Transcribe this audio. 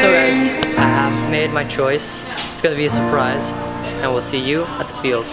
So guys, I have made my choice. It's gonna be a surprise, and we'll see you at the field.